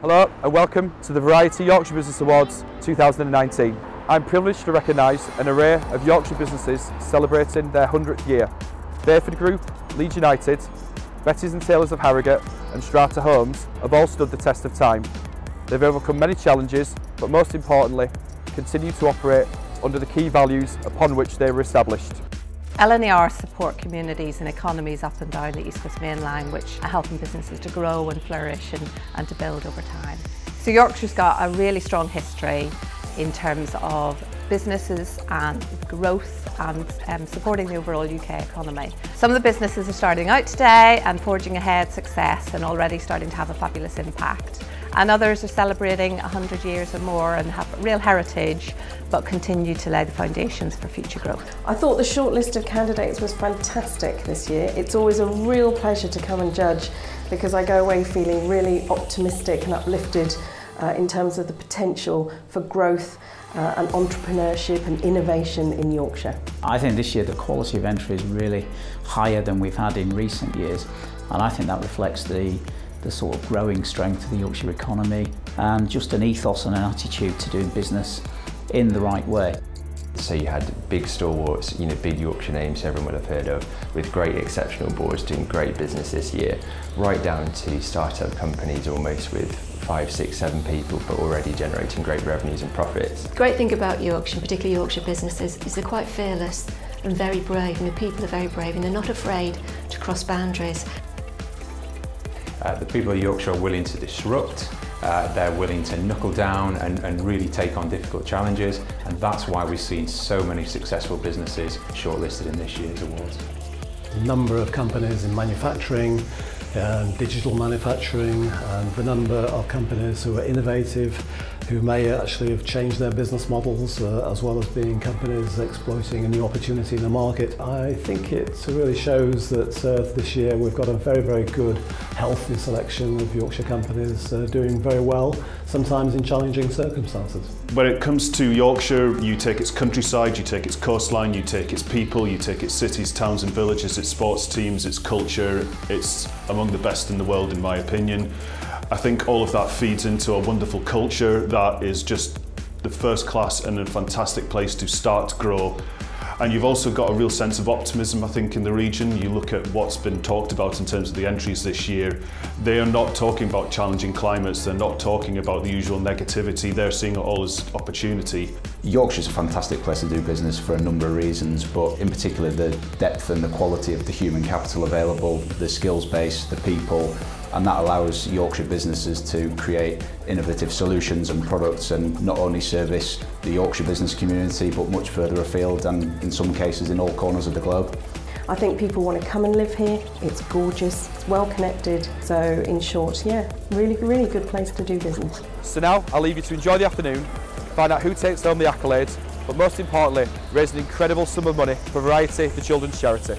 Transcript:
Hello and welcome to the Variety Yorkshire Business Awards 2019. I'm privileged to recognise an array of Yorkshire businesses celebrating their 100th year. Bayford Group, Leeds United, Betty's and Taylors of Harrogate and Strata Homes have all stood the test of time. They've overcome many challenges but most importantly continue to operate under the key values upon which they were established. LNER support communities and economies up and down the East Coast Main Line which are helping businesses to grow and flourish and, and to build over time. So Yorkshire's got a really strong history in terms of businesses and growth and um, supporting the overall UK economy. Some of the businesses are starting out today and forging ahead success and already starting to have a fabulous impact and others are celebrating 100 years or more and have real heritage but continue to lay the foundations for future growth. I thought the shortlist of candidates was fantastic this year. It's always a real pleasure to come and judge because I go away feeling really optimistic and uplifted uh, in terms of the potential for growth uh, and entrepreneurship and innovation in Yorkshire. I think this year the quality of entry is really higher than we've had in recent years and I think that reflects the the sort of growing strength of the Yorkshire economy and just an ethos and an attitude to doing business in the right way. So you had big stalwarts, you know, big Yorkshire names everyone would have heard of, with great exceptional boards doing great business this year, right down to startup companies almost with five, six, seven people, but already generating great revenues and profits. The great thing about Yorkshire, particularly Yorkshire businesses, is they're quite fearless and very brave, and the people are very brave, and they're not afraid to cross boundaries. Uh, the people of Yorkshire are willing to disrupt, uh, they're willing to knuckle down and, and really take on difficult challenges and that's why we've seen so many successful businesses shortlisted in this year's awards. The number of companies in manufacturing, and digital manufacturing and the number of companies who are innovative who may actually have changed their business models uh, as well as being companies exploiting a new opportunity in the market. I think it really shows that uh, this year we've got a very, very good, healthy selection of Yorkshire companies uh, doing very well, sometimes in challenging circumstances. When it comes to Yorkshire, you take its countryside, you take its coastline, you take its people, you take its cities, towns and villages, its sports teams, its culture. It's among the best in the world in my opinion. I think all of that feeds into a wonderful culture that is just the first class and a fantastic place to start to grow and you've also got a real sense of optimism, I think, in the region. You look at what's been talked about in terms of the entries this year. They are not talking about challenging climates. They're not talking about the usual negativity. They're seeing it all as opportunity. Yorkshire's a fantastic place to do business for a number of reasons, but in particular the depth and the quality of the human capital available, the skills base, the people, and that allows Yorkshire businesses to create innovative solutions and products and not only service the Yorkshire business community but much further afield and in some cases in all corners of the globe. I think people want to come and live here. It's gorgeous, it's well connected. So in short, yeah, really, really good place to do business. So now I'll leave you to enjoy the afternoon, find out who takes home the accolades, but most importantly, raise an incredible sum of money for Variety, the children's charity.